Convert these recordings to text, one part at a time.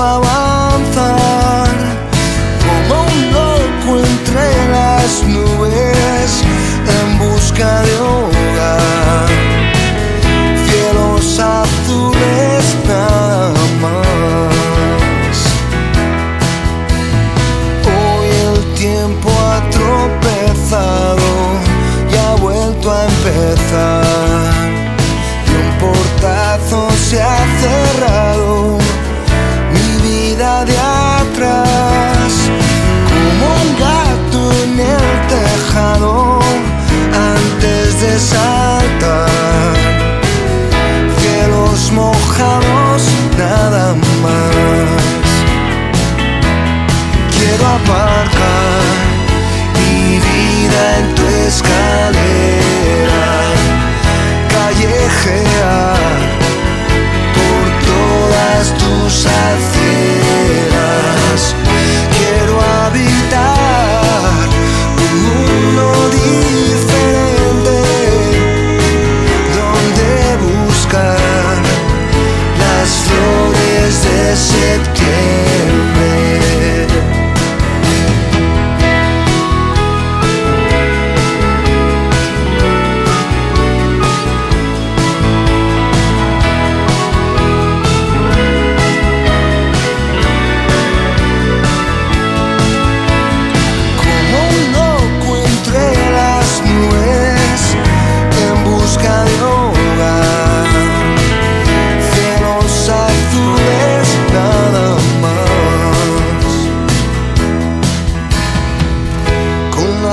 avanzar como un loco entre las nubes en busca de hogar. Cielos azules nada más. Hoy el tiempo ha tropezado y ha vuelto a empezar. Y un portazo se ha cerrado atrás.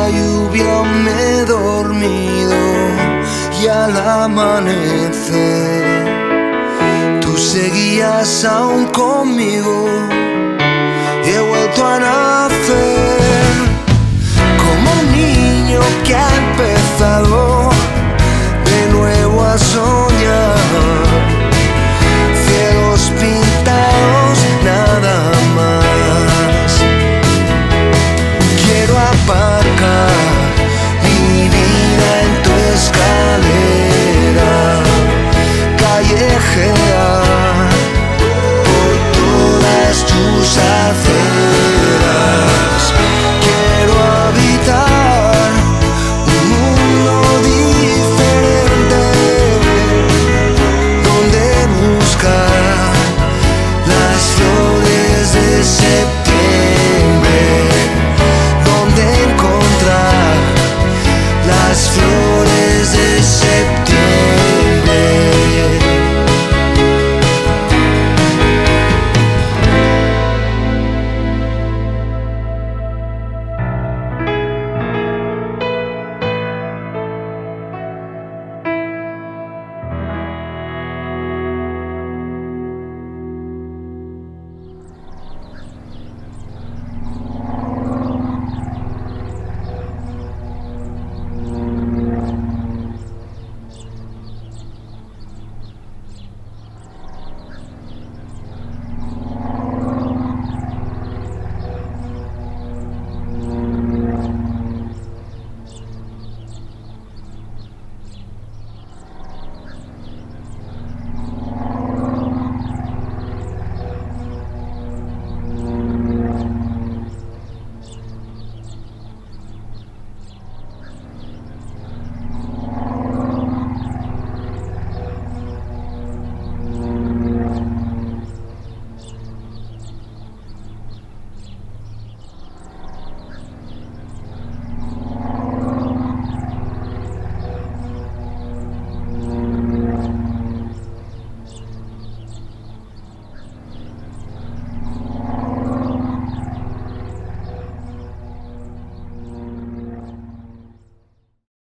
la lluvia me he dormido y al amanecer tú seguías aún conmigo. He vuelto a nacer como un niño que best friend.